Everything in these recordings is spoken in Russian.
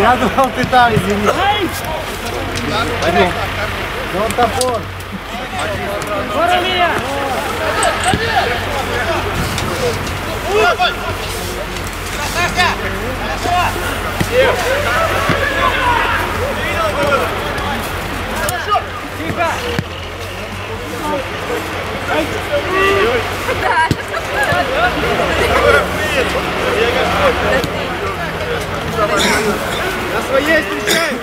Я думал, ты там, извини. Пойдем. Ну, он топор. На своей встречай.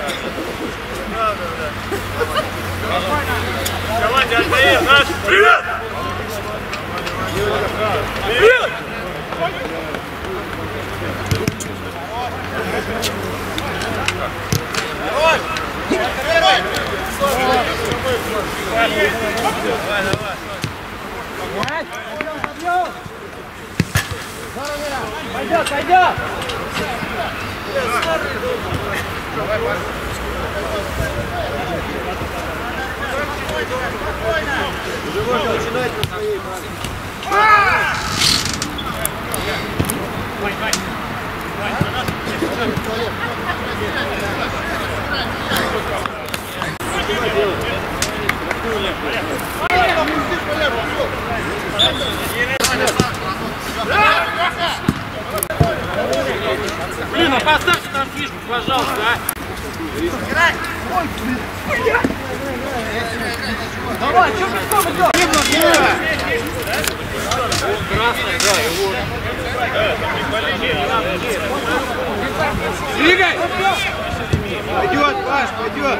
Команде отдаем, наш! Привет! Привет! Пойдет, пойдет. Уже можно начинать на своей базе. Блин, а поставьте там фишку, пожалуйста, а! Давай, что пешком идет? Красная, да, его. Двигай! Пойдет, Паш, пойдет.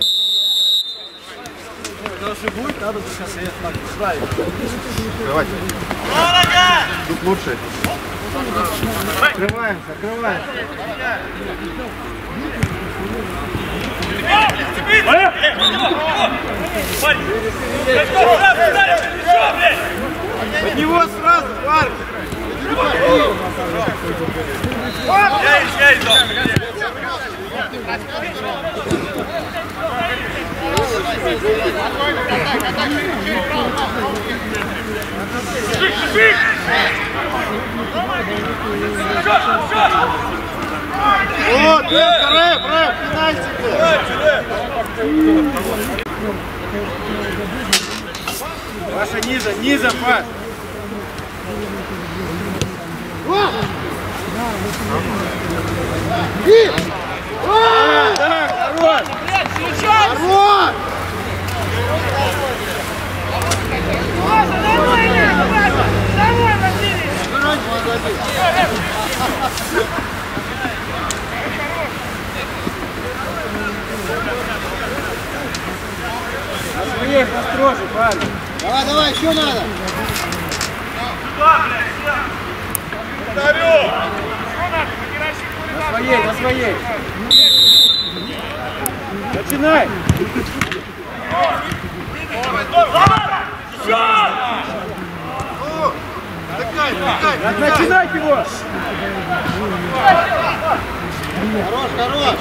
Паш. Если будет, надо сейчас я так правильно. Давайте. Тут лучше. Открываемся, открываемся. От него сразу, парк. Вот, рэп, рэп, пенальти. Паша, ниже, ниже, Паш. Да, да, хорош. Хорош. На своей построже, правильно. Давай, давай, еще надо. На своей, на своей. Начинай. Надо начинать его. Хорош, хорош.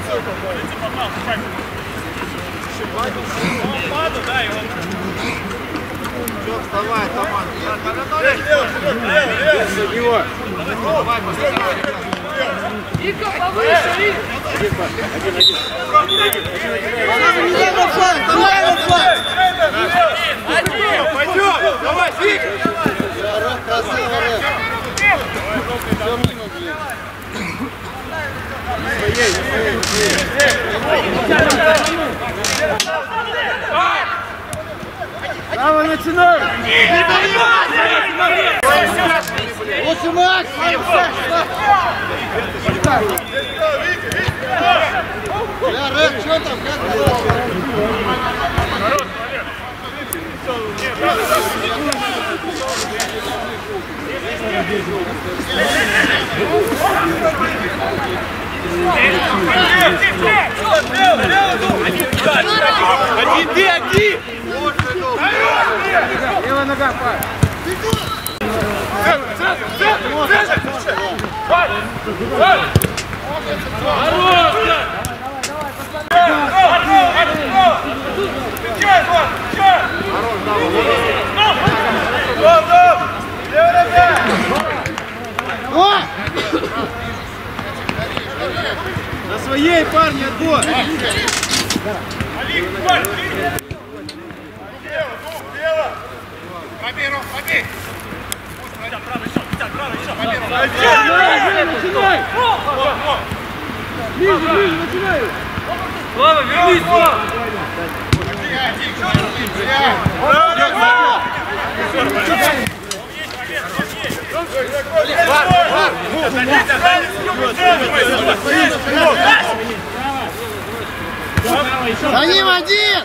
Все, вставай, Таман. За него. Ика, повыше, Ика! Не на фланг, давай на фланг. Пойдет! Давай, фиг! Красиво, Рэп. Все мимо, блин. Своей, своей, Право, начинай! Лучше Макс! Что там? Как Один, ты, один! Левая нога, пар. На своей парни отбор. Начинай! Ближе, ближе, начинай! Слава, вернись, Слава! За ним один!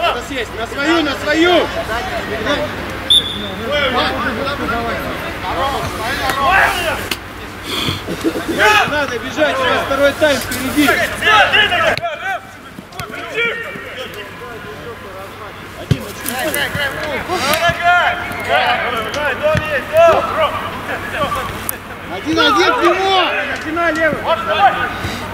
Надо сесть, на свою, на свою! Надо бежать, у нас второй тайм впереди. Один, один, к нему! Начинай левый!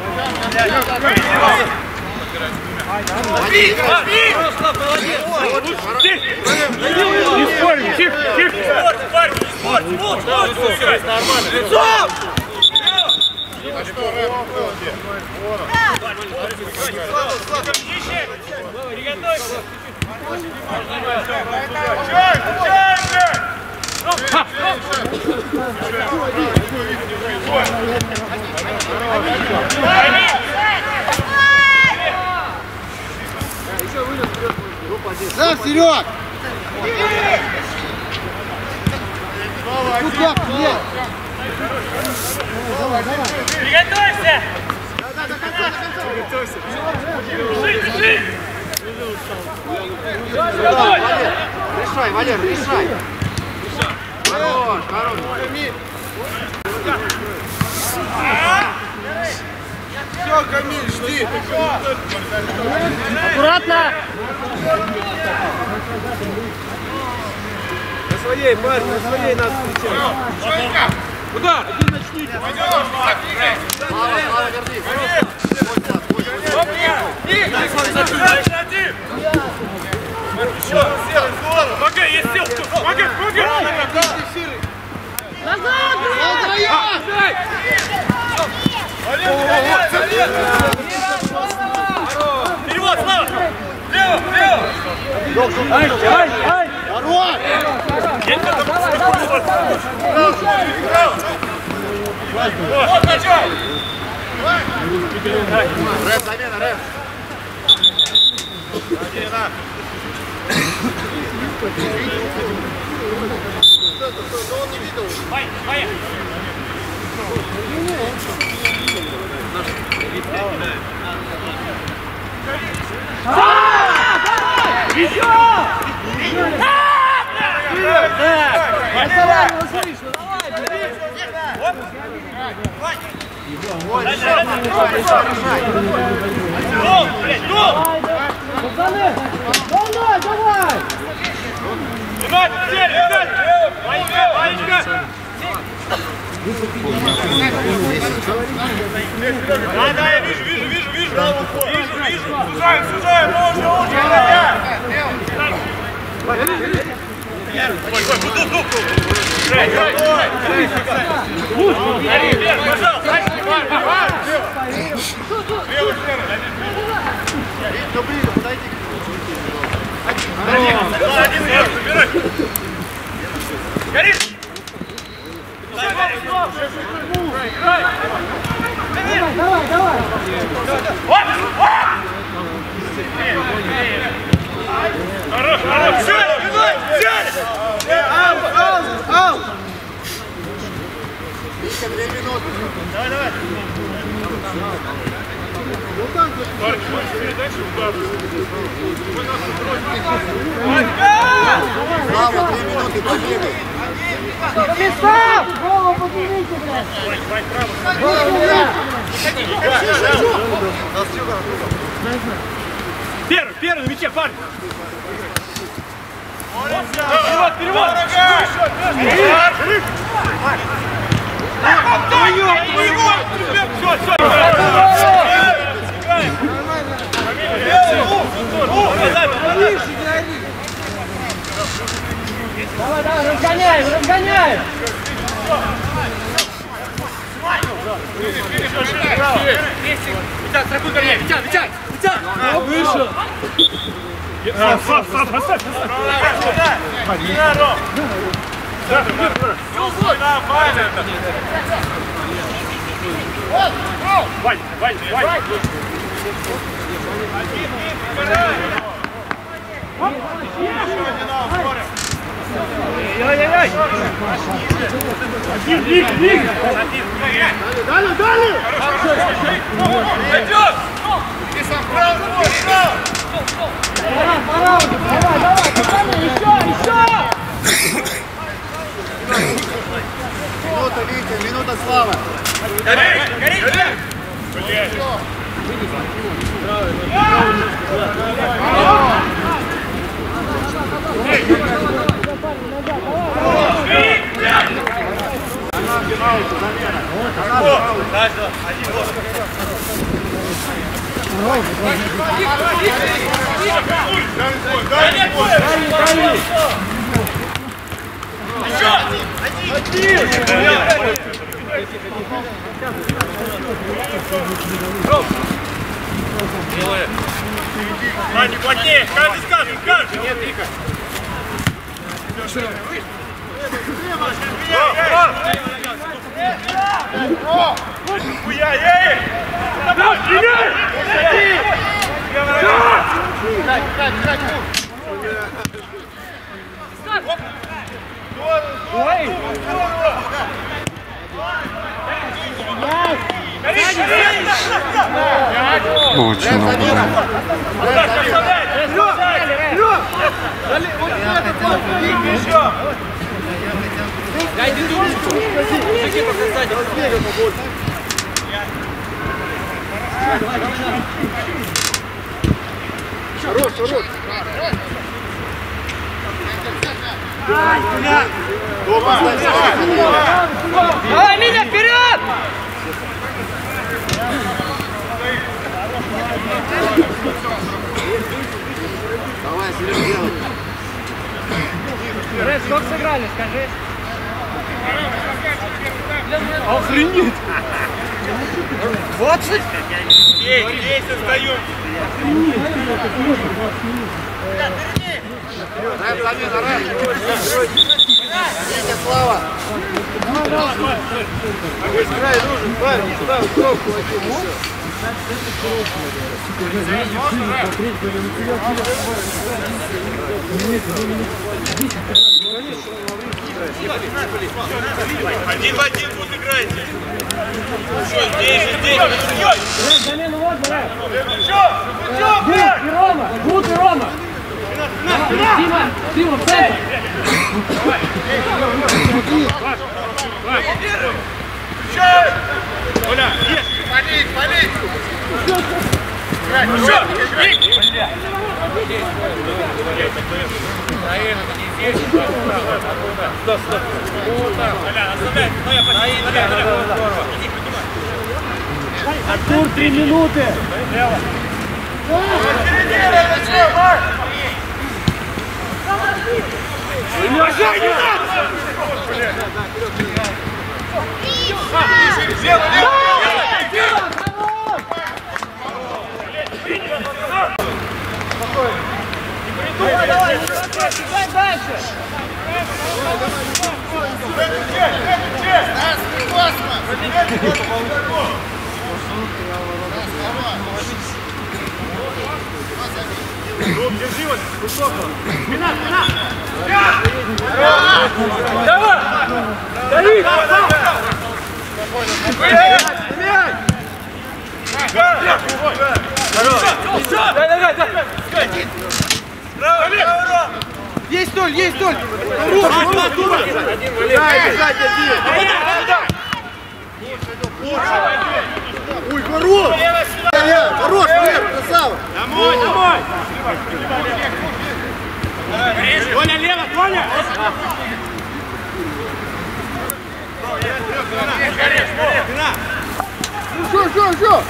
Не спорим, тихо, тихо! Лицом! Да, Серег! Куда? Нет! Приготовься! Решай, Валер, решай! Хорош, хорош! Все, Камиль, жди! Аккуратно! На своей, парень, на своей? Один начните. Слава, Слава, вернись. Помогай, есть сил! Помогай, помогай! Назад! Вдвоем! Вперед, Слава! Лево, лево! Ай, ай, ай! Хорош! Вот, начал! Рэп, замена, рэп. Пой, поехали! Гол, блядь, гол! Пацаны! Давай, давай! Ребят, цель, ребят! Ванечка, Ванечка! Да, да, я вижу, вижу, вижу, вижу! Вижу! Сужаем, сужаем, вверх, забирай! Горит! Давай, давай! Хорош, хорош! Взяли, Виной! Взяли! Ау, ау, ау! Две минуты. Давай, давай. Парни, можете передачу удар? Слава, две минуты победы. Места! Голову поднимите! Первый, первый на мяче, парень. Вперед, вперед! Давай, давай, разгоняем, разгоняем! Витя, страхуй ко мне. Витя, Витя, Витя. Вышел! Вань, Вань, Вань. Ай-яй-яй! Один, лиг, лиг! Дали, дали! Пойдет! Ты сам право, право! Пора, пора! Давай, давай, пацаны, еще, еще! Минута, Витя, минута слава. Горит! Горит! Блядь! Ладно, плотнее, каждый скажет, каждый. Нет, тихо. Хуя, ей! Очень много. Давай, Миня, вперед! Давай, Серег, делай. Рез, сколько сыграли, скажи? Охренеть! Ей, ей, создаем. Рэп, замена, рэп. Витя, слава. Играй, нужен, парень, ставь кнопку, один еще. Один в один тут играйте. Что, здесь, здесь, здесь. Рез, замену вот, Рез! Что? Что, Гуд и Рома! Гуд и Рома! Дима! Дима, в центр! Оля, есть. Полить, полить! Наверное, не здесь, а туда, а туда. Сюда, сюда. Куда? Толя, оставляй, Толя, пошли. Толя, Толя, здорово. Иди, поднимай. Артур, три минуты. Прямо. Середина, ты че, Марк? Уважай, не надо! Лево, лево! Давай, давай, давай дальше! Есть толь, есть толь! Дай, бежать один! Ой, хорош! Хорош, Лев, красава! Домой, домой! Толя, лево, Толя! Что, что, что?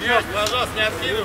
Нет, пожалуйста, не откидывай,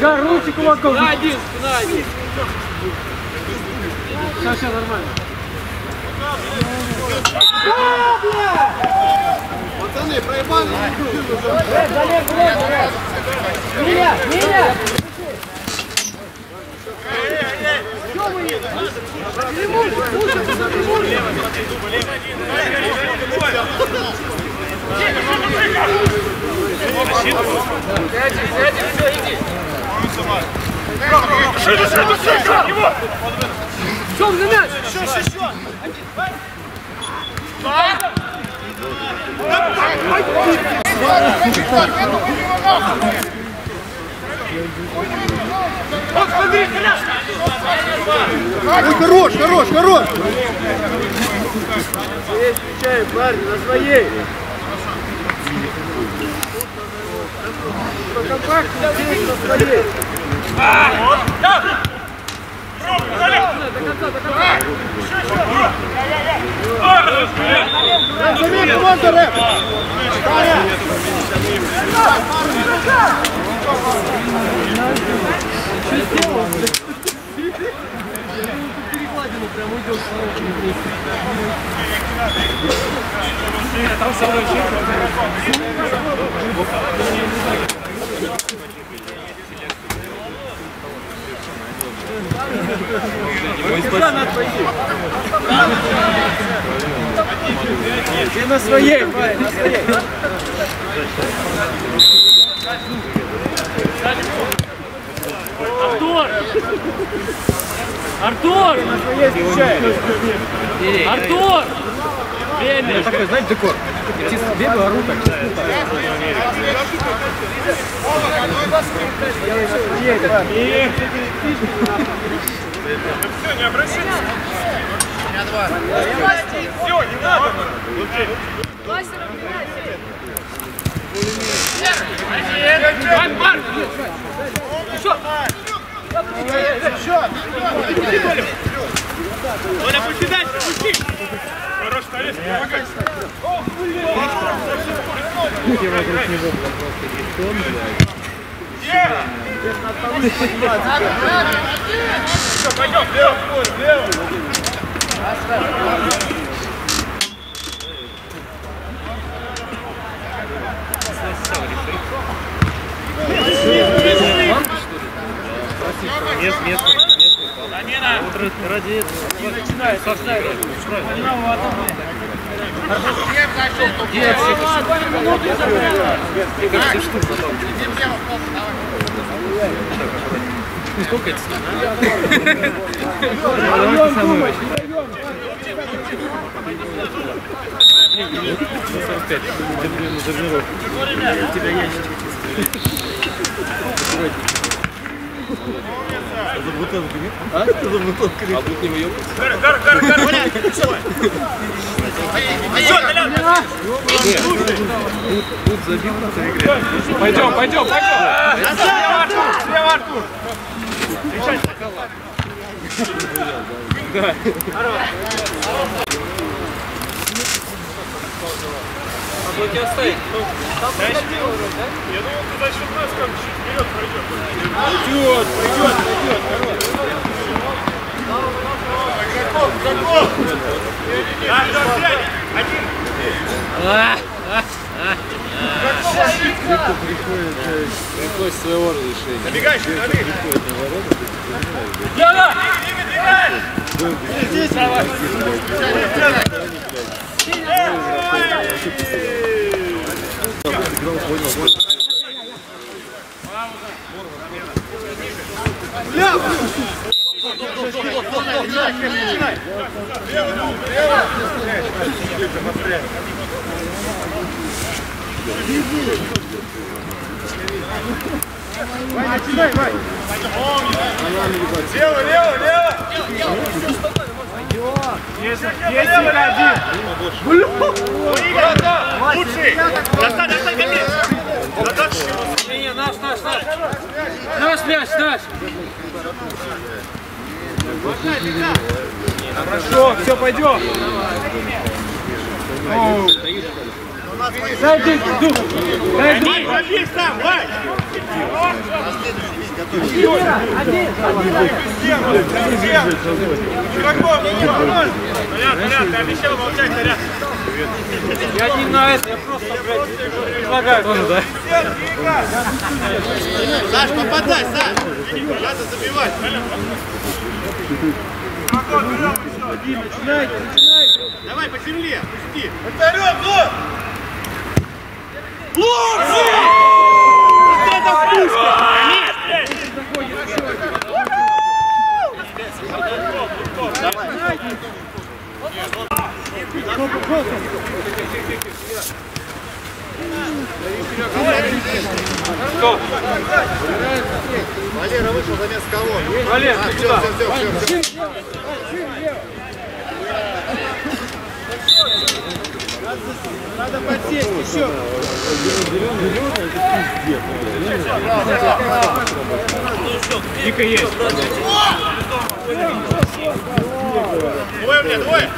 Гаручик кулаком! На один, на один! Все, все, нормально. Пацаны, проебали! Миля, Миля! Чем за мяч? Ой, хорош, хорош, хорош! Здесь встречаем, парни, на своей! Компактно здесь, на своей! Замей, команда, рэп! Ты на своей, парень, на своей! Артур! Артур! Артур! Время! Такой, знаете, декор. Чисто бегаю, ору так. Делай на своей, парень. Все, не обращайся. Все, не надо. Марк, Марк! Толя, пусти дальше, пусти. Хорош, Толя, помогай. Все, пойдем, лево, лево. Замена! Ради этого. Не Виновата, блядь. Сколько это стоит? Тебя ящички чистые начинает, начинает. Пойдем, пойдем, пойдем. Слева, Артур! Слева, Артур! шашлыки оставить? Ну, там дальше, да? Я думал, ты за счет нас как чуть вперед пройдет. Пройдет, пройдет, пройдет, короче. Каков, каков? Надо взять! Один! Каков приходит, приходит своего разрешения. Набегай, набегай! Приходит на ворота, ты не знаешь. Яна! Двигай, двигай! Здесь давай! Лево, лево, лево! Есть, есть один! Лучший! Достань, достань, мне! Не, наш, наш, наш. Наш мяч, наш. Хорошо, все, пойдем. Дай дух, дух. Дай дух. Пробей сам, Я не на это, я просто, блядь, предлагаю тоже, да? Саш, попадай, Саш! Надо забивать! Давай по земле, пусти! Вперед, ну! Лучший! Вот это пушка! Валера вышел замес кого? Валер, А, ты все, куда? все, все, все, все. Надо подсесть еще. Ника есть. Двое, бля, двое.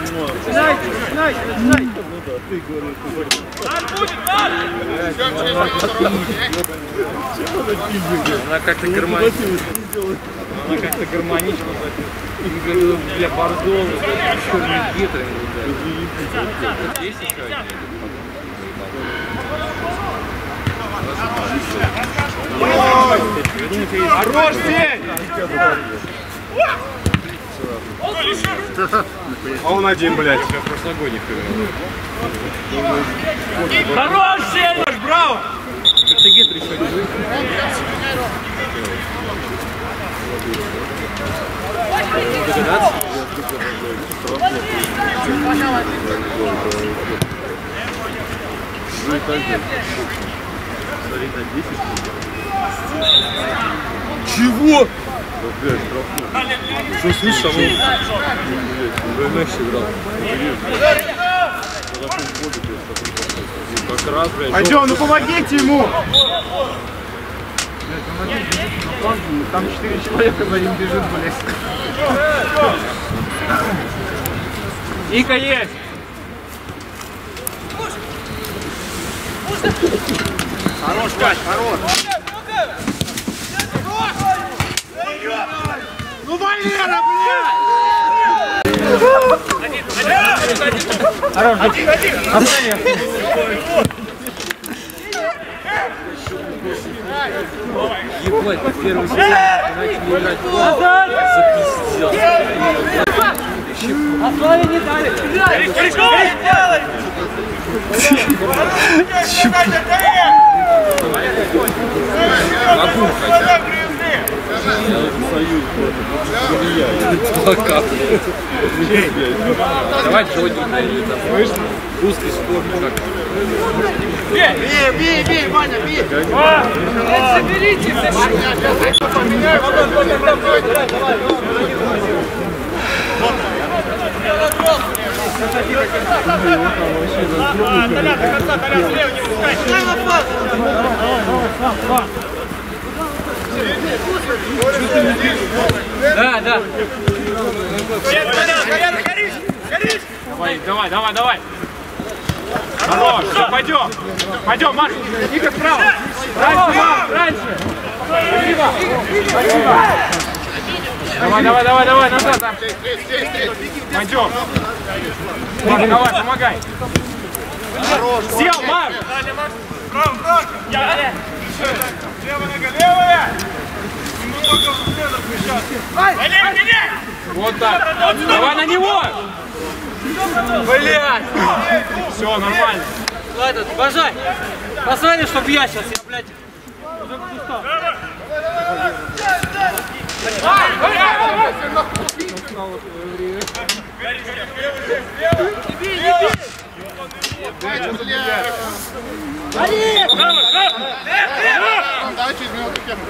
Она как-то гармонична. Она как-то гармонична. Для бордовых. Есть еще один? Хорош, Сень! А он один, блядь. Прошлогодний Хорош, Сеня! Браво! Как-то гетры еще один. Догадаться? Чего? Что слышал? Он мяч играл. Как раз, блядь. Пойдем, ну помогите ему. Там четыре человека за ним бежит, блядь. Ика есть! Хорош, Кать, хорош. Ну, Валера, блядь! Один, один! Ебать, первый сезон начали играть запиздел. Вообще А Славе не дали. Давай сегодня русский спорт как. Бей, бей, бей, Ваня, бей! Да, да. Давай, давай, давай, давай. Хорош, все, пойдем. Пойдем, Маш, Ника справа. Раньше, раньше. Спасибо. Спасибо. Давай, давай, давай, давай, назад там. Пойдем. Маш, давай, помогай. Сел, Маш. Левая нога, левая! Немного в центр смещаться. Вот так. Давай на него. Блядь. Все, нормально. Ладно, бажай. Посмотри, чтоб я сейчас, я, блядь, уже буду устал. Давай через минуту тему.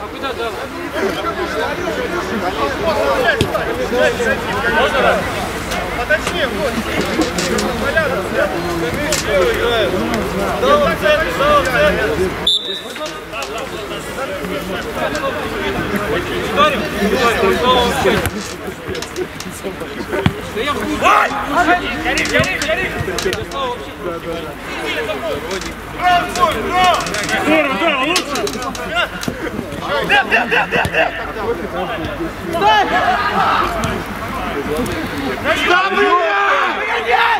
А куда дал? Поточнее, вот. Понятно, Левый играет. Дал в центр, дал в центр. Да я хуй. Гори, гори, гори. Браво, Коль, браво! Здорово, здорово, лучше! Нет, нет, нет, нет, нет! Да, блядь!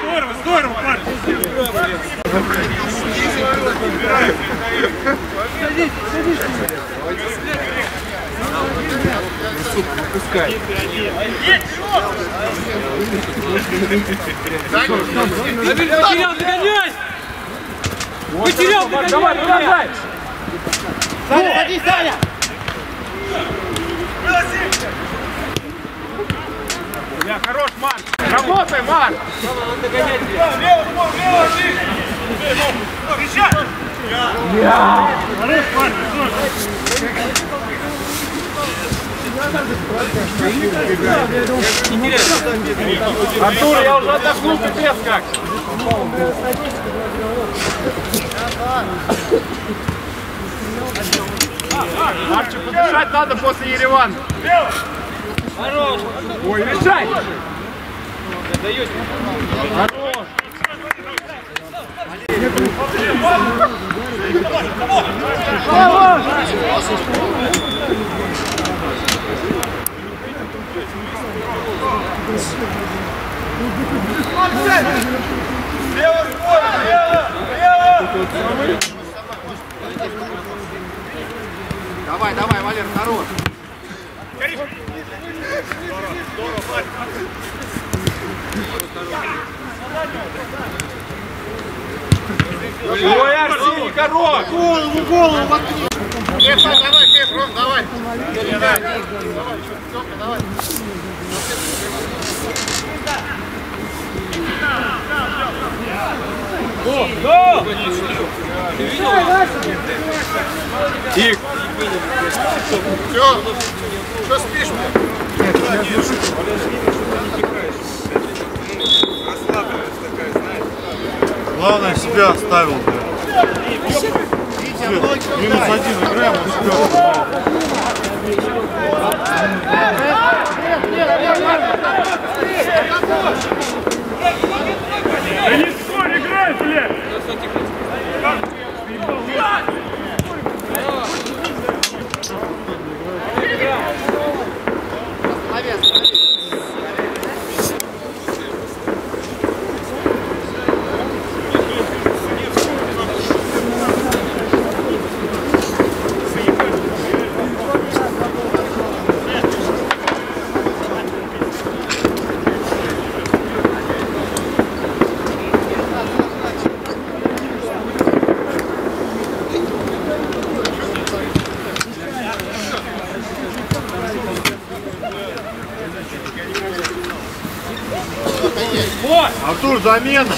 Здорово, здорово, парень! Рамиль, потерял, догоняй! Потерял, Маш, давай, продолжай. Бля, хорош, Марк. Работай, Марк. Лево, Коль, лево! Хорош, парень, хорош! Артур, я уже отдохнул, пипец как. Арчи, подышать надо после Еревана. Хорош. Ой, решай. Хорош. Лево, Коль, лево, лево! Давай, давай, Валер, хорош. Ой, Арсений, хорош. Голову, голову воткни! Кефа, давай, Кеф, Ром, давай! Давай, Тёмка, давай! Тик. Все, что спишь, блядь? Главное себя оставил, блядь. Минус один играем, он. Да не спорь, играй, блядь! Замена!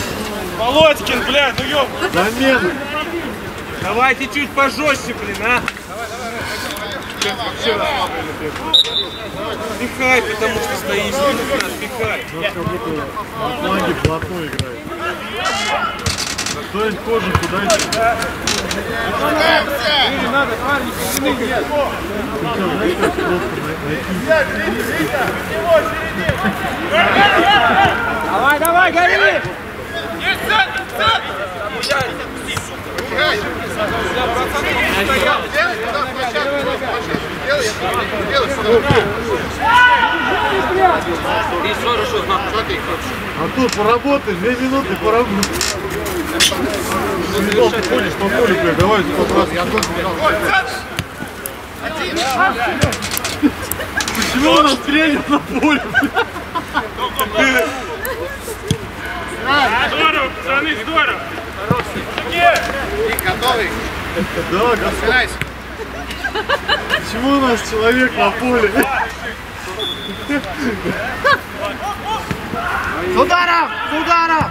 Володькин, блядь, ну ёб. Замена! Давайте чуть пожестче, блин, а. Пихай, потому что стоишь, не нужно, пихай. На фланге плотной играет. Кто-нибудь кожу куда идти? Давай, давай, гори! Артур, поработай, две минуты поработай. Ты долго ходишь по полю, блядь, давай побрасывай. Почему у нас тренер на поле? Здорово, пацаны, здорово. Да, господи. Почему у нас человек на поле? С ударом! С ударом!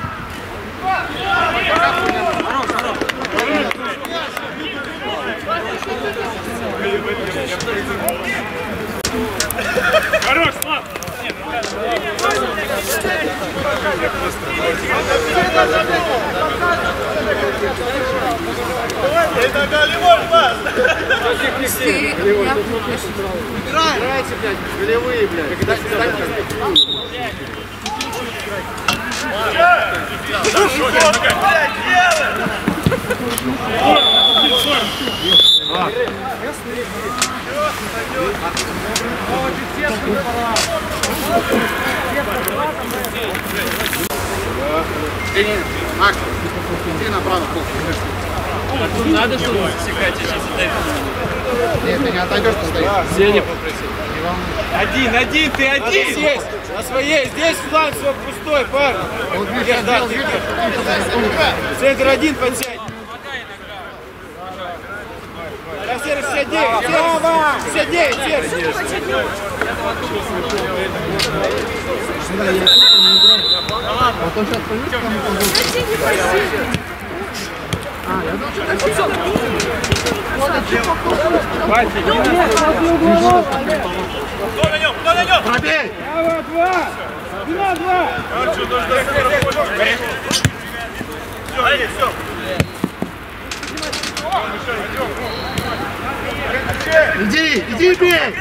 Хорош, Слав. Это голевой пас. Играйте, блядь, голевые, блядь. Макс, иди направо, Надо, чтобы засекать сейчас Нет, ты не отойдешь, ты стоишь. Сеня попросил. Один, один, ты один! Здесь, на своей, здесь фланг все пустой, парень. Вот отдел, ты видишь, Центр один подсядь. Да, Серж, 69, Серж, 69, Серж. Кто на нем? Кто на нем? Пробей! Право, два. Два, два. Что, должен Все, все. Иди, иди бей!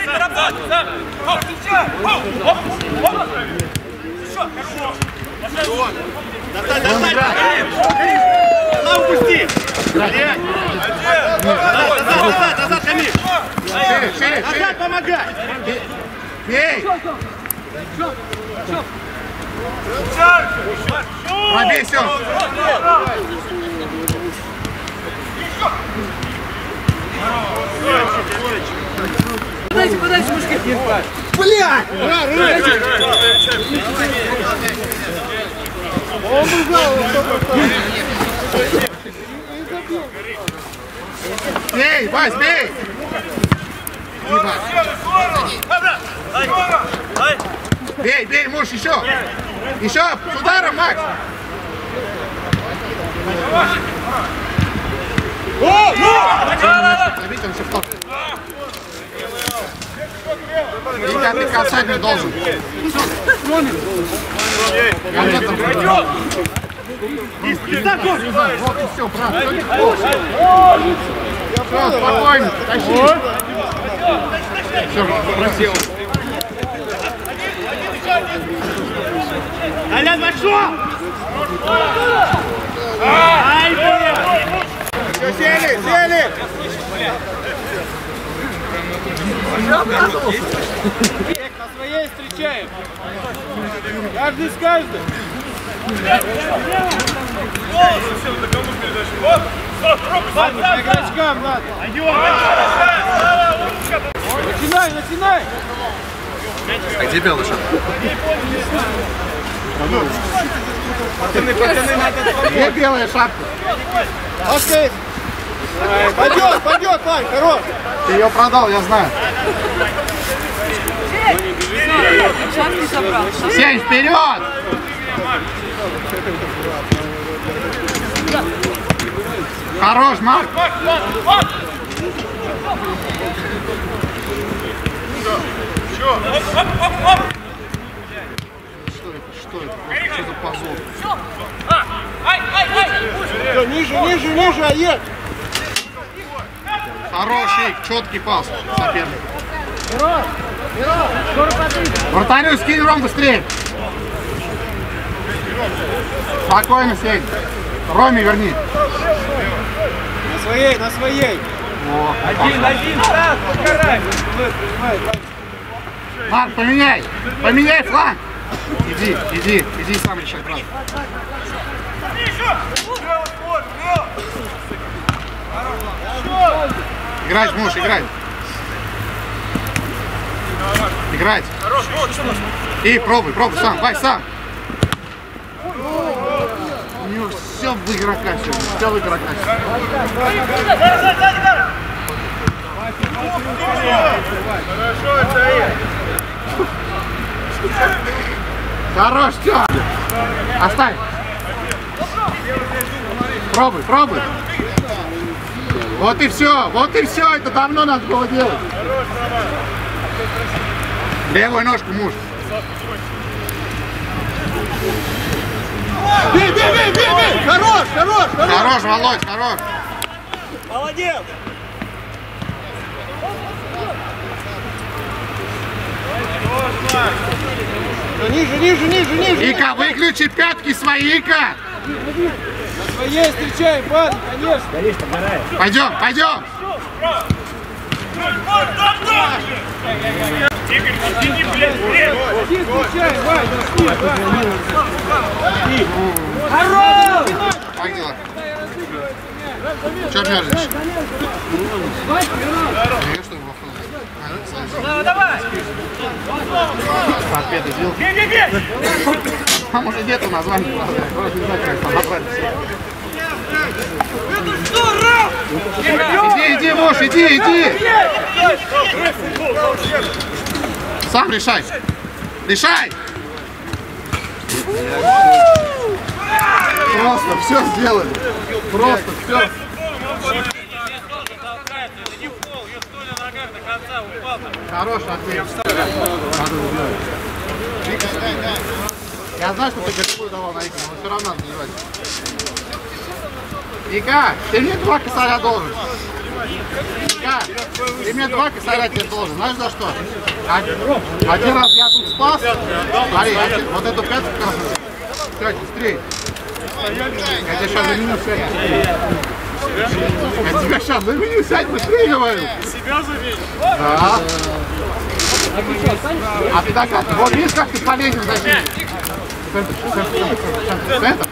Он играет. На, упусти! Назад, назад, назад, Хамид! Назад помогай! Бей! Пробей, все. Подайте, подайте, мужики. Бей, Вась, бей! Бей, бей, муж, еще! Еще! С ударом, Макс! Все плохо. Илья, ты касать не должен. Я в этом понимаю. Вот и все, брат. Все, не плохо. Все, спокойно, тащи. Все, просил. Аля, пошел! Ай, блин! Все, сели, сели. На своей встречаем. Каждый с каждым. Совсем на кому передачу? Вот! Стоп, руку, стоп, По стоп, стоп! игрочкам надо. Начинай, начинай. Где белая шапка? Окей. Пойдет, пойдет, парень, хорош. Ты ее продал, я знаю. Сень, вперед! Хорош, Марк! Что это? Что это? Что за позор? Всё, Ниже, ниже, ниже, Аек! Хороший, четкий пас соперник. Вратарю, скинь, Ром, быстрее. Спокойно, Сень. Роме верни. На своей, на своей! Один, один, Стас, покарай. Марк, поменяй. Поменяй фланг. Иди, иди, иди сам решай, брат. Играть можешь, играть. Играть. И пробуй, пробуй сам, Вай, сам. У него все в игрока сегодня, все в игрока сегодня. Хорош, все. Оставь. Пробуй, пробуй. Вот и все, вот и все, это давно надо было делать. Левую ножку муж. Бей, бей, бей, бей, бей! Хорош, хорош, хорош! Хорош, Володь, хорош. Молодец! Ниже, ниже, ниже, ниже! Ика, выключи пятки свои, Ика. На своей встречай, парень, конечно! Пойдем, пойдем. Иди, встречай, Вань, зашли, Как дела? Че мерзнешь? Я что, во фронт? А, Ну, давай. Торпеды сделал. Там уже нету названия, не знаю, как там набрали все. Иди, иди, муж, иди, иди. Сам решай. Решай. Просто все сделали. Просто все. Хороший ответ. Я знаю, что ты голевую давал на Ика, но все равно надо забивать. Ика, ты мне два косаря должен. Ика, ты мне два косаря тебе должен. Знаешь за что? Один, один раз я тут спас. Смотри, один- вот эту пятку раз. Все, быстрее. Я тебя сейчас заменю, сядь. Я тебя сейчас заменю, сядь быстрее, говорю. Себя заметь! Да. А ты так? Вот видишь, как ты полезен защите? Центр, центр, центр, центр, центр.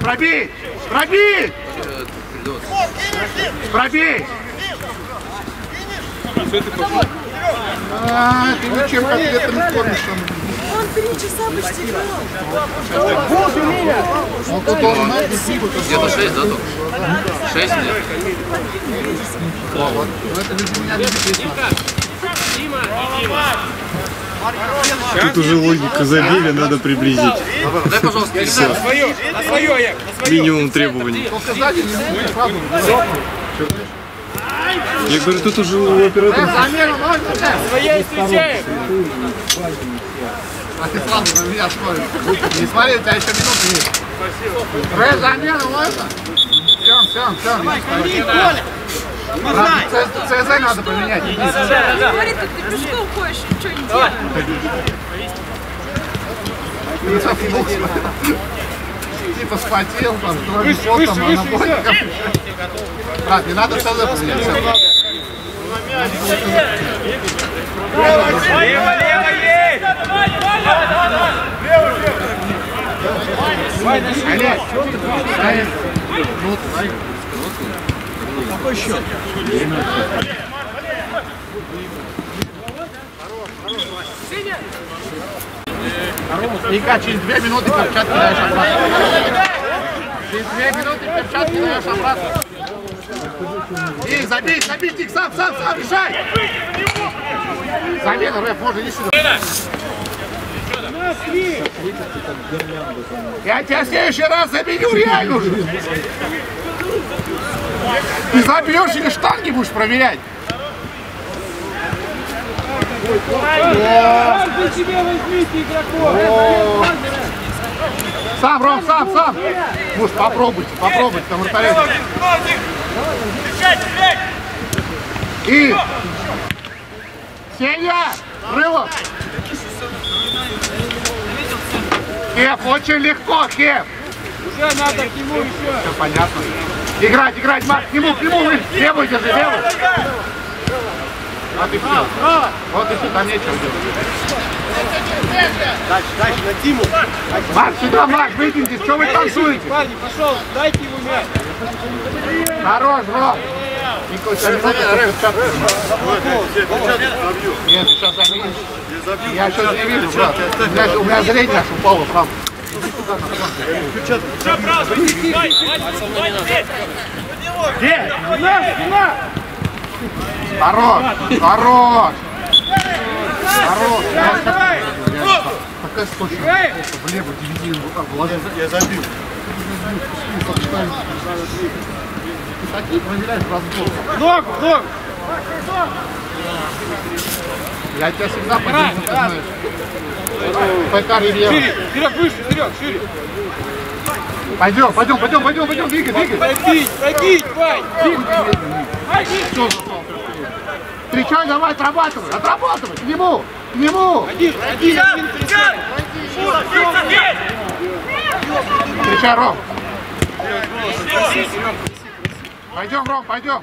Пробей! Пробей! Пробей! А, ты ничем конкретно не кормишь. Он три часа почти играл. Он тут должен, знаешь, не силу. Где-то 6, да, только? 6 нет. Вот. Ну, это для меня не написано. Тут уже логику забили, надо приблизить. Дай, пожалуйста, передай. Свою, на свою, Аек, на свою! Минимум требований. Я говорю, тут уже у оператора! А ты сразу на меня смотришь. Не смотри, у тебя еще минуты есть. Спасибо. Ре, замену можно? Все, все, все. ЦЗ надо поменять. Говорит, как ты пешком ходишь, ничего не делаешь. Типа спотел, там, кроме а на выше, ботиках. Брат, не надо ЦЗ поменять. Лево, лево! Олег, Олег. Ну, дай. Ика, через две минуты перчатки даешь обратно. Через две минуты перчатки даешь обратно. И забей, забей, Тик, сам, сам, сам, решай. Замена, Рэп, можно иди сюда. Я тебя в следующий раз заменю реально уже. Ты забьешь или штанги будешь проверять? Каждый себе возьмите игроков. Сам, Ром, сам, сам. Муж, попробуйте, попробуйте на вратарете. И... Сеня! Рыло! Кеп, очень легко, Кеп! Уже надо к нему еще. Все понятно. Играть, играть, Марк, к нему, к нему, вы левую держи, левую. Вот и все. Вот и все, там нечего делать. Дальше, дальше, на Тиму. Марк, сюда, Марк, вытяните, что вы танцуете? Парни, пошел, дайте ему мяч. Хорош, Ром. Николай, сейчас заменишь. Я сейчас не вижу, брат. У меня, у меня зрение аж упало, правда. Спина, спина. Хорош, хорош. Хорош. Такая скотчная. Влево дивизию вложил. Я забил. Такие проверяешь разбор. Ногу, ногу. Я тебя всегда поддержу, ты знаешь. ПК Ривьера. Шире, вперед, выше, вперед, шире. Пойдем, пойдем, пойдем, пойдем, пойдем, двигай, двигай. Пробить, пробить, Вань. Все, Встречай, давай, отрабатывай, отрабатывай, к нему, к нему. Один, один, один. Встречай, Ром. Пойдем, Ром, пойдем.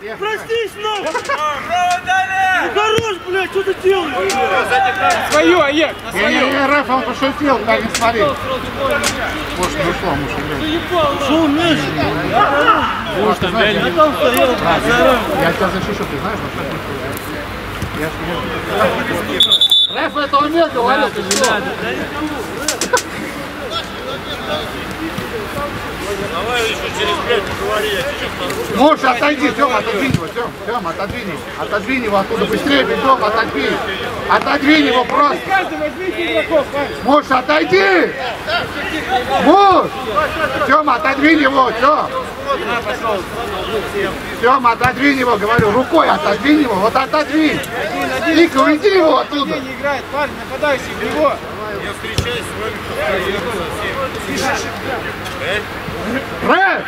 Простись, ну! Хорош, блядь, что ты делаешь? Свое, Олег, на свое. Рэф, он пошутил, да, не смотри. Может, не ушло, может, играть. Шел мяч. Может, ты знаешь, я, там стоял, я тебя защищу, ты знаешь, но не Я ж не- Рэф это умел, говорил, ты что? Давай еще через пять поговори, я сейчас Муж, отойди, Тём, отодвинь его, Тём, Тём, отодвинь его, отодвинь его оттуда, быстрее, бегом, отодвинь, отодвинь его просто. Муж, отойди! Муж! Тёма, отодвинь его, Тём! Тёма, отодвинь его, говорю, рукой отодвинь его, вот отодвинь! Ника, уйди его оттуда! Не играет, парень, нападающий в него. Я встречаюсь с вами. Рэп!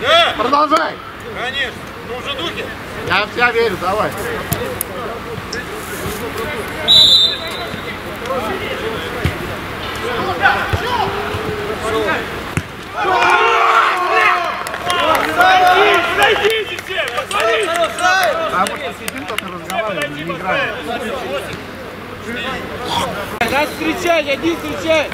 Да, Продолжай! конечно. Ну уже духе. Я в тебя верю, давай. Зайдите все, посмотрите. А может посидим, только разговариваем, не играем. Раз встречай, один встречай.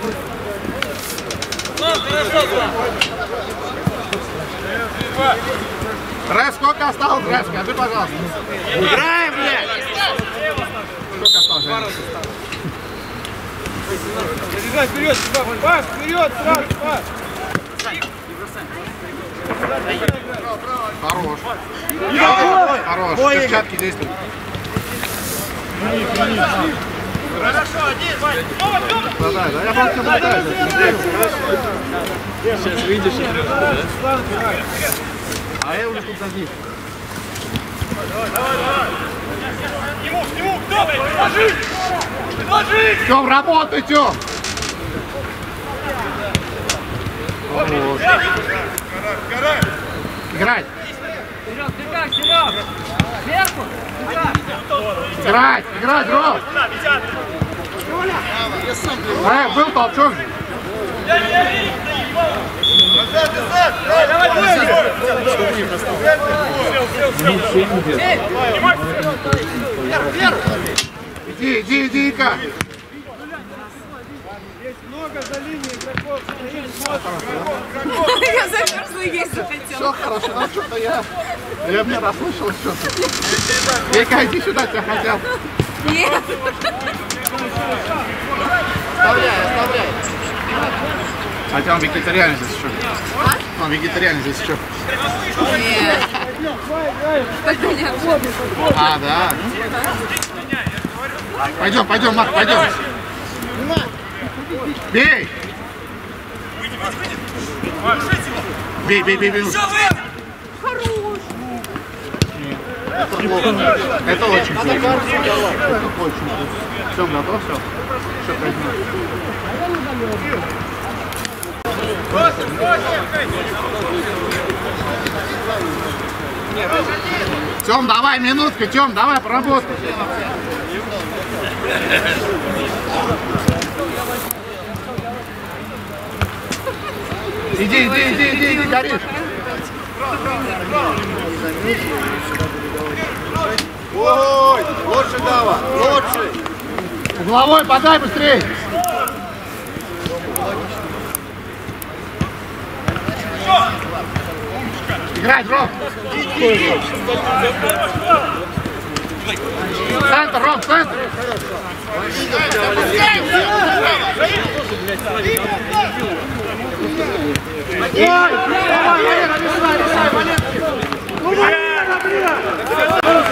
Рэп, сколько осталось, Рэп, скажи, пожалуйста. Играем, блядь. Сколько осталось? Забегай вперед, пас, вперед, сразу, пас. Хорош. Хорош, перчатки действуют. Хорошо, один, Вань. Снова, снова. Да, да, да, я просто этим. Сейчас выйдешь и А я уже тут сзади. К нему, к нему, давай, предложи. Предложи. Тём, работай, Тём! Играть! Серег, бегай, Серег. Сверху. Играть! Играть, Ром! Эй, был толчок Иди, иди, иди, Ика. Есть много за линией игроков. Смотрим. замерзла и есть захотела. Все хорошо, ну что-то я... Я мне расслышал что-то. Вика, иди сюда, тебя хотят. Нет. Оставляй, оставляй. Хотя он вегетарианец здесь еще. Он вегетарианец здесь еще. Нет. Тогда нет. А, да. Пойдем, пойдем, Марк, пойдем. Бей! Бей, бей, бей, бей. Хорош. Это плохо. Это очень плохо. Это очень плохо. Все, готов, все. Все, пойдем. Тем, давай минутку, Тем, давай поработай. Иди, иди, иди, иди, иди, горишь. Ой, лучше Дава, лучше. Угловой подай быстрее. Играть, Ром. Центр, Ром, центр. Ой, Валера, не сюда, не сюда, Валерочка.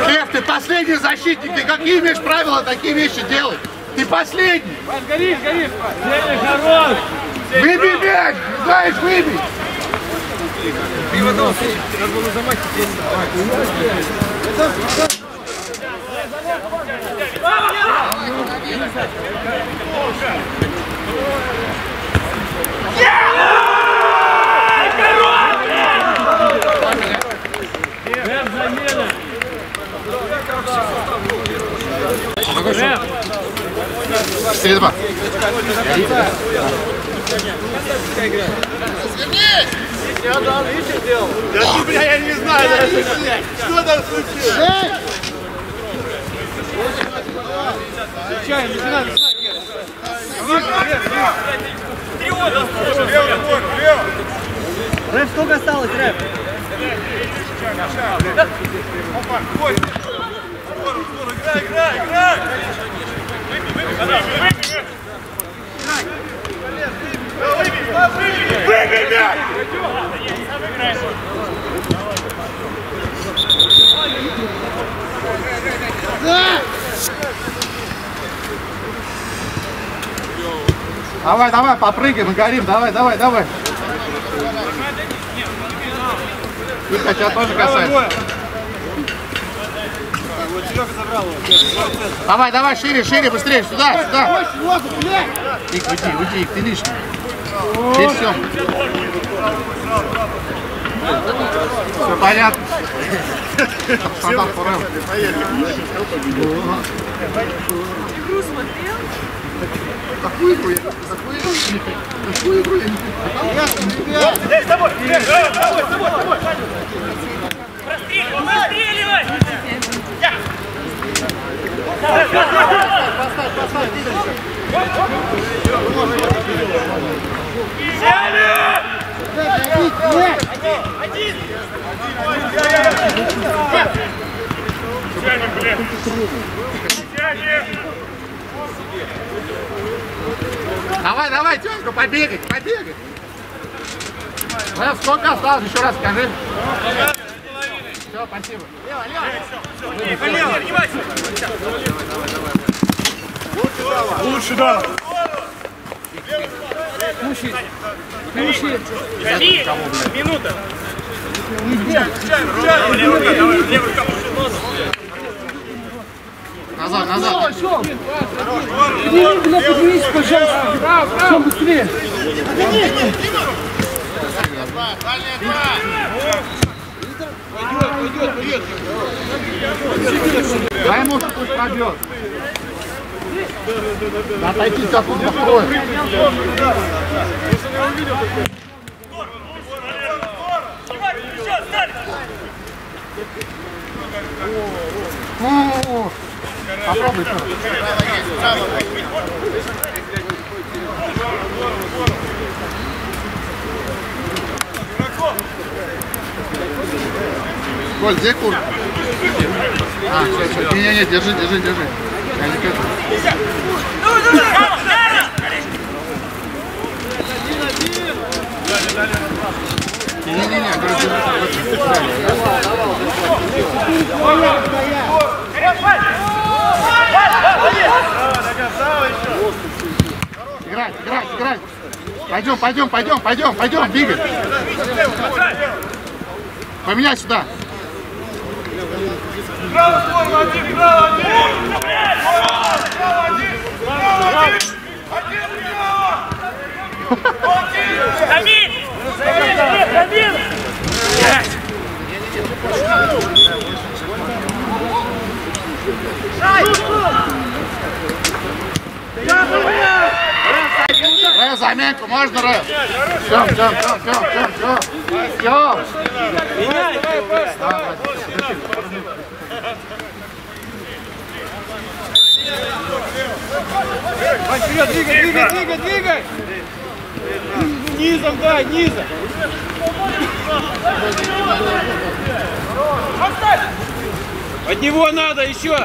Лев, ты последний защитник, ты какие имеешь правила такие вещи делать? Ты последний. Горишь, горишь. Сеня, хорош. Выбей мяч, знаешь, выбей. Рэп, замена. Четыре два. Да ты, бля, я не знаю даже. Что там случилось? Чай, не надо. Лево, вот, лево. Рэп, сколько осталось, Рэп? Играй, играй, играй. Выбей мяч! Давай, давай, попрыгаем, горим, давай, давай, давай. Вика, тебя тоже касается. Давай, давай, шире, шире, быстрее, сюда, сюда. Ик, уйди, уйди, ты лишний. Здесь все. Все понятно. Стандарт Форел. Игру смотрел? Какую игру? я- Какую игру? я не понимаю. Какую игру? я не понимаю. Эй, с тобой, с тобой, с тобой, с тобой. Давай, давай, Тёмка, побегай, побегай. Лев, сколько осталось? Еще раз скажи. Все, спасибо. Лучше, да. Минута. Назад, назад. Бля, поднимись, пожалуйста. Чем быстрее. Дай ему пусть пробьет. Да отойти сейчас он закроет. О, Попробуй. Коль, где куртка? А, все, все. Не-не-не, держи, держи, держи. Я не к этому. Не-не-не, говорю, держи. Играть, играть, играть. Пойдем, пойдем, пойдем, пойдем, пойдем, двигай. Поменяй сюда. Право, форма, один, право, один! Право, один! Право, один! Один, право! Один! Давид! Давид! Давид! Рэю, заменку, можно, Рэю? Все, все, все, все, все, все. Все. Вперед, двигай, двигай, двигай, двигай! Низом, да, низом! От него надо еще!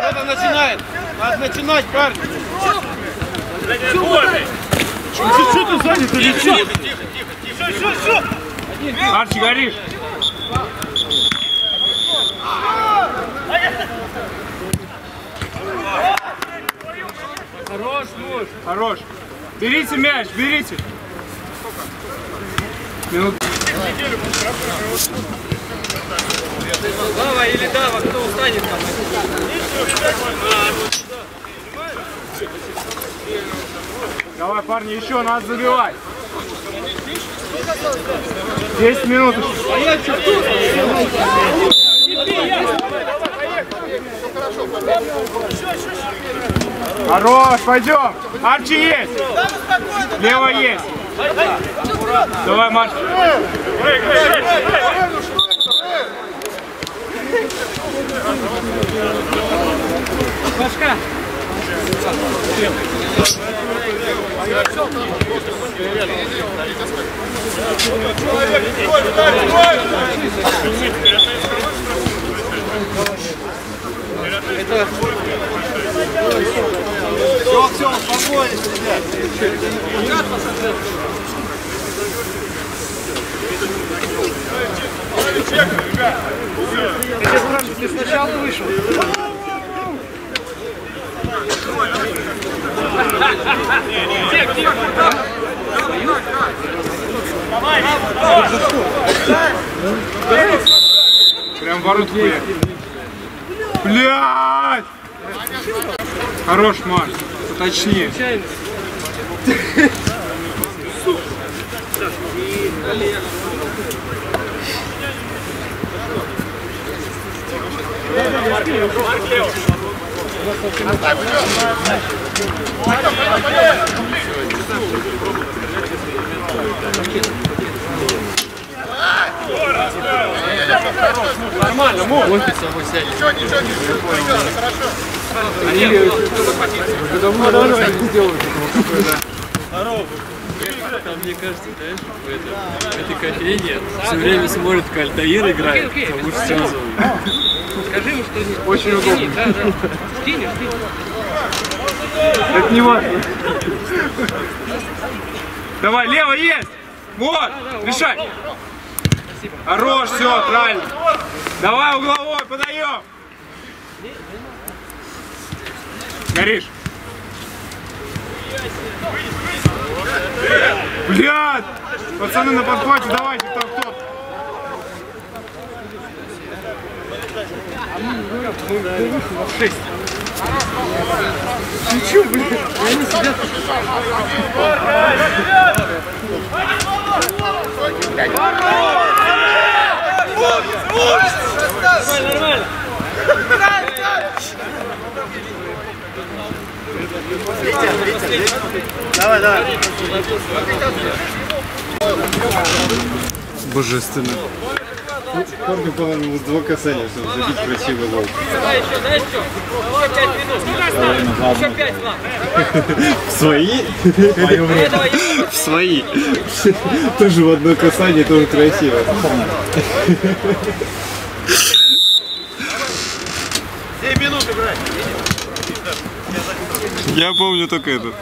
Кто-то начинает! Надо начинать, парни! Что ты занят или что? Все, все, все! Арчи, горишь! Хорош, муж! Хорош! Берите мяч, берите! Минут. Дава или Дава, кто устанет там? Давай, парни, еще надо забивать. 10 минут еще. Хорош, пойдем. Арчи есть. Лево есть. Давай, Маш. Ой, дай, ой! Все, все, успокоились, ребят. Ты сначала вышел. Прям ворот. Блядь! Хорош, Маш. Поточнее. Ничего, ничего, ничего. Прекрасно, хорошо. Там, мне кажется, знаешь, в, этой кофейне все время смотрит, как Альтаир играет, потому что сразу Скажи ему что-нибудь. Очень удобно. Да, да. Скинешь. Это не важно. Давай, лево есть! Вот! Решай! Хорош, все, правильно. Давай угловой, подаем! Горишь! Блядь! Пацаны на подхвате, давайте, кто кто. Божественно. Хорду понадобилось два касания, чтобы забить красивый гол. Давай еще, знаешь что? Еще пять минут. Еще пять, ладно. В свои? В свои. Тоже в одно касание, тоже красиво. Семь минут играть. Я помню только это.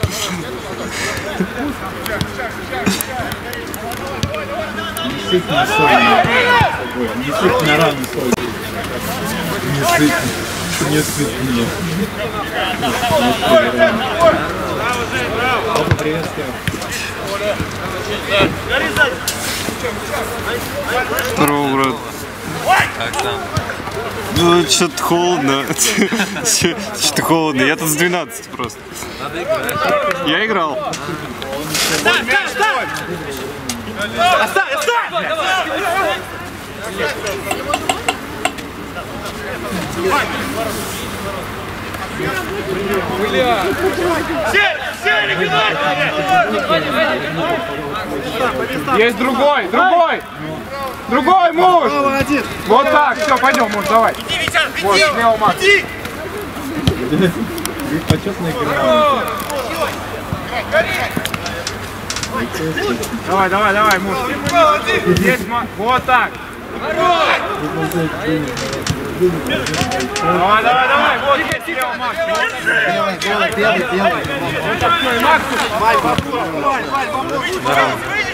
Действительно рано срок. Не сыпь. Не сыпь мне. Здорово, брат. Как там? Ну, что-то холодно. Что-то холодно. Я тут с 12 просто. Я играл. Есть другой, другой! Другой муж! Вот так, все, пойдем, муж, давай. Иди, Витян, Вот, иди! слева Макс. Иди! Давай, давай, давай, муж. Ма- вот так. Давай, давай, давай, вот здесь слева Макс. Делай, делай, делай, делай. Вот так, всё, и Макс. Выйдите!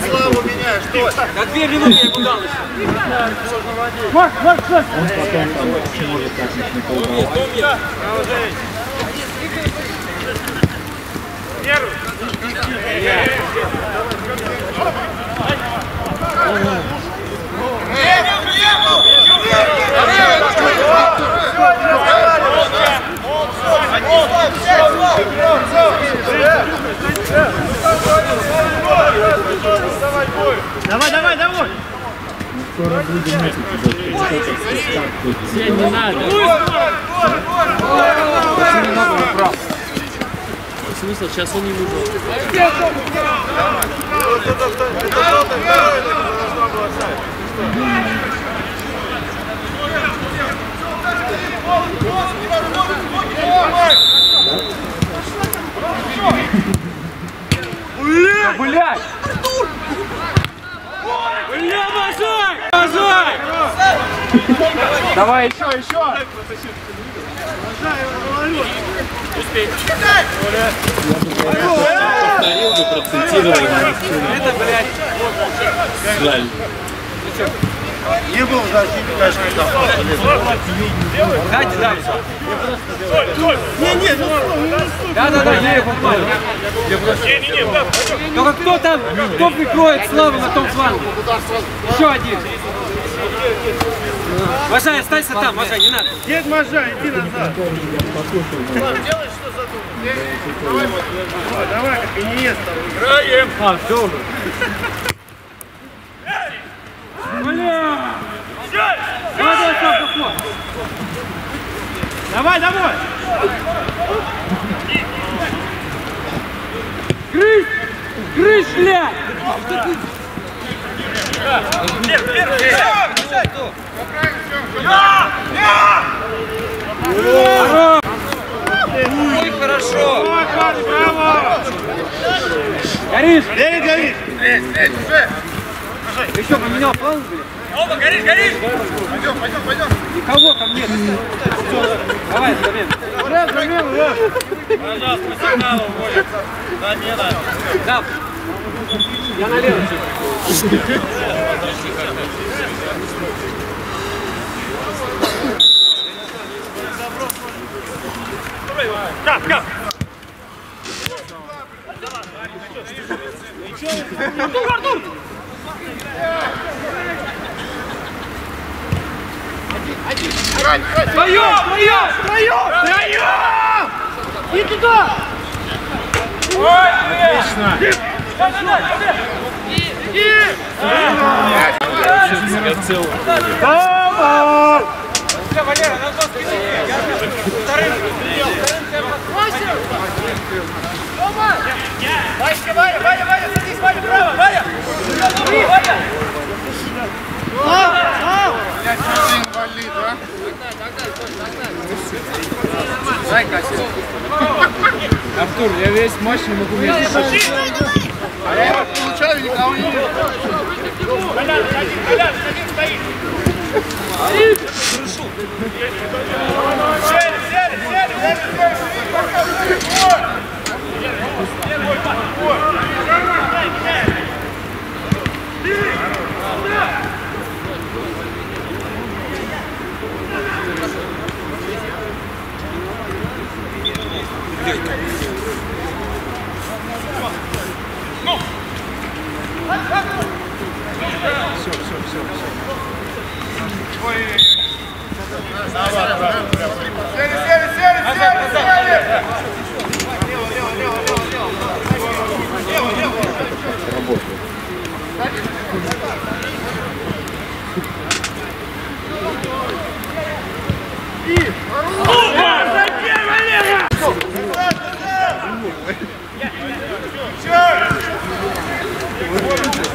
славу меняешь, что? На две минуты я ему дал еще. Макс, Макс, Макс. Давай, давай, давай! Смысл? Сейчас он не нужен. Да, блядь. Бля, мажай! Мажай! Давай еще, еще. Повторил бы, процентировал. Это, блядь. Жаль. Не был защитник, конечно, Дайте дальше. Не, не, Да, да, да, я его понял. не, не, не, да, Только кто там, кто прикроет славу на том фланге? Еще один. Мажай, останься там, Мажай, не надо. Дед Мажа, иди назад. Делай, что задумал. Давай, давай, как и не ест Играем. А, все. Бля! Давай, давай, Слав, поход. Давай, давай. Грызь! Грызь, блядь! Вверх, вверх, вверх. Ой, хорошо! Браво! Горишь! Горит, горит. Ты что, поменял фланг, блядь? Оба, горит, горит. Пойдем, пойдем, пойдем. Никого там нет. Давай, замена. Пожалуйста, по сигналу не надо. Да. Я налево чуть. Кап, кап. Артур, Артур! Втроем, втроем, втроем, втроем! И туда! Отлично! Я цел. Давай! Васька, Ваня, Ваня, Ваня, садись, Ваня, право, Ваня! Ваня! Инвалид, а? Артур, я весь матч не могу вместе А я его получаю, никого не вижу. Колян, один, Колян, один стоит! Сели, сели, сели, сели, сели! Сели, сели, сели, сели,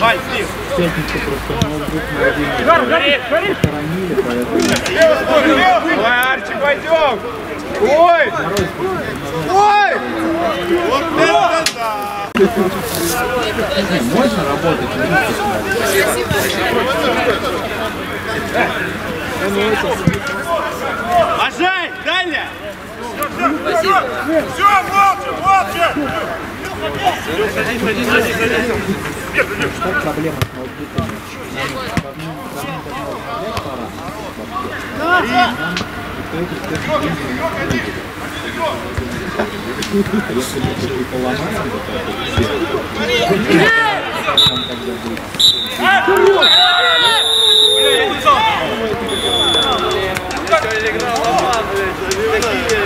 Вань, слив! Давай, Арчи, пойдем! Ой! Ой! Вот это да! Ажай, дальня! Все, молча, молча!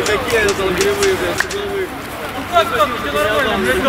Какие это толкливые, блядь, угловые. Ну как там, тебе нормально, блядь,